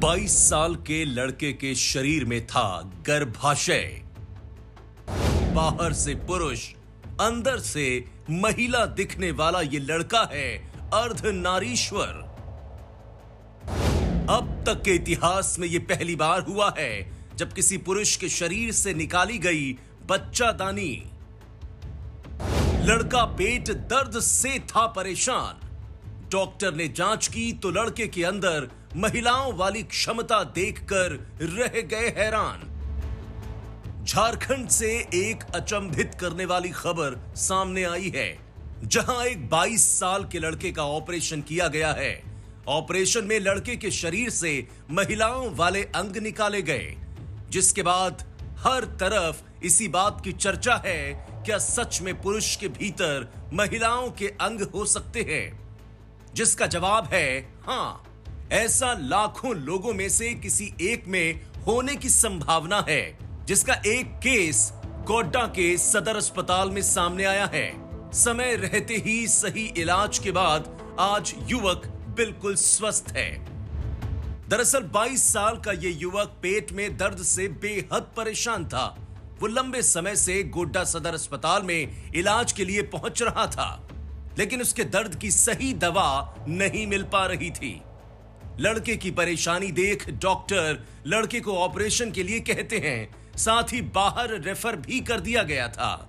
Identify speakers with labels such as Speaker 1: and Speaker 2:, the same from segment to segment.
Speaker 1: 22 साल के लड़के के शरीर में था गर्भाशय। बाहर से पुरुष, अंदर से महिला दिखने वाला ये लड़का है अर्ध नारीश्वर अब तक के इतिहास में यह पहली बार हुआ है, जब किसी पुरुष के शरीर से निकाली गई बच्चा दानी। लड़का पेट दर्द से था परेशान। डॉक्टर ने जाँच की तो लड़के के अंदर महिलाओं वाली क्षमता देखकर रह गए हैरान। झारखंड से एक अचंभित करने वाली खबर सामने आई है, जहाँ एक 22 साल के लड़के का ऑपरेशन किया गया है। ऑपरेशन में लड़के के शरीर से महिलाओं वाले अंग निकाले गए, जिसके बाद हर तरफ़ इसी बात की चर्चा है, क्या सच में पुरुष के भीतर महिलाओं के अंग हो सकते हैं? जिसका जवाब है, हाँ। ऐसा लाखों लोगों में से किसी एक में होने की संभावना है, जिसका एक केस गोड्डा के सदर अस्पताल में सामने आया है। समय रहते ही सही इलाज के बाद आज युवक बिल्कुल स्वस्थ है। दरअसल 22 साल का ये युवक पेट में दर्द से बेहद परेशान था। वो लंबे समय से गोड्डा सदर अस्पताल में इलाज के लिए पहुँच रहा था, लेकिन उसके दर्द की सही दवा नहीं मिल पा रही थी। लड़के की परेशानी देख डॉक्टर लड़के को ऑपरेशन के लिए कहते हैं। साथ ही बाहर रेफर भी कर दिया गया था।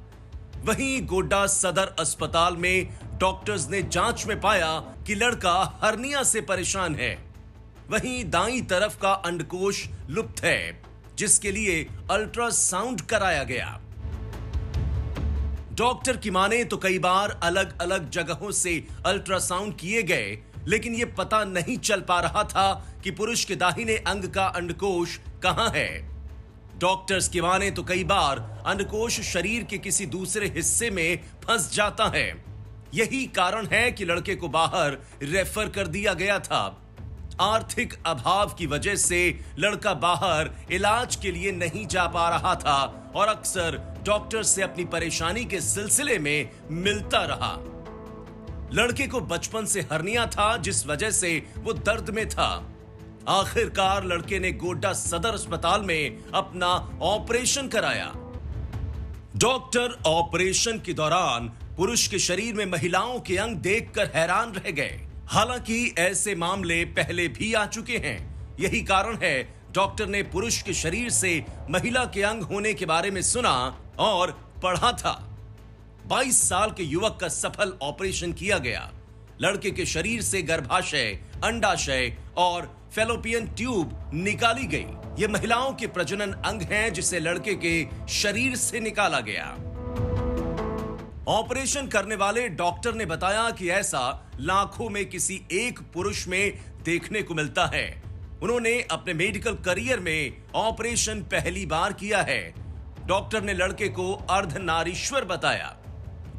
Speaker 1: वहीं गोड्डा सदर अस्पताल में डॉक्टर्स ने जाँच में पाया कि लड़का हर्निया से परेशान है। वहीं दाई तरफ़ का अंडकोश लुप्त है, जिसके लिए अल्ट्रासाउंड कराया गया। डॉक्टर की माने तो कई बार अलग अलग जगहों से अल्ट्रासाउंड किए गए लेकिन यह पता नहीं चल पा रहा था कि पुरुष के दाहिने अंग का अंडकोश कहाँ है। डॉक्टर्स की माने तो कई बार अंडकोश शरीर के किसी दूसरे हिस्से में फंस जाता है। यही कारण है कि लड़के को बाहर रेफर कर दिया गया था। आर्थिक अभाव की वजह से लड़का बाहर इलाज के लिए नहीं जा पा रहा था और अक्सर डॉक्टर से अपनी परेशानी के सिलसिले में मिलता रहा। लड़के को बचपन से हरनिया था, जिस वजह से वो दर्द में था। आखिरकार लड़के ने गोड्डा सदर अस्पताल में अपना ऑपरेशन कराया। डॉक्टर ऑपरेशन के दौरान पुरुष के शरीर में महिलाओं के अंग देखकर हैरान रह गए। हालाँकि ऐसे मामले पहले भी आ चुके हैं। यही कारण है, डॉक्टर ने पुरुष के शरीर से महिला के अंग होने के बारे में सुना और पढ़ा था। 22 साल के युवक का सफल ऑपरेशन किया गया। लड़के के शरीर से गर्भाशय, अंडाशय और फेलोपियन ट्यूब निकाली गई। ये महिलाओं के प्रजनन अंग हैं, जिसे लड़के के शरीर से निकाला गया। ऑपरेशन करने वाले डॉक्टर ने बताया कि ऐसा लाखों में किसी एक पुरुष में देखने को मिलता है। उन्होंने अपने मेडिकल करियर में ऑपरेशन पहली बार किया है। डॉक्टर ने लड़के को अर्धनारीश्वर बताया।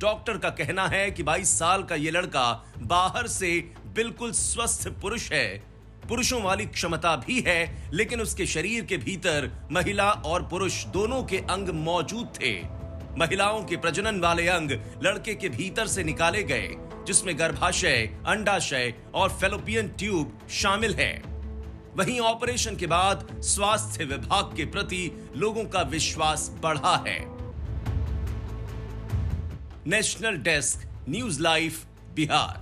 Speaker 1: डॉक्टर का कहना है कि 22 साल का यह लड़का बाहर से बिल्कुल स्वस्थ पुरुष है। पुरुषों वाली क्षमता भी है, लेकिन उसके शरीर के भीतर महिला और पुरुष दोनों के अंग मौजूद थे। महिलाओं के प्रजनन वाले अंग लड़के के भीतर से निकाले गए, जिसमें गर्भाशय, अंडाशय और फेलोपियन ट्यूब शामिल है। वहीं ऑपरेशन के बाद स्वास्थ्य विभाग के प्रति लोगों का विश्वास बढ़ा है। National desk news live Bihar.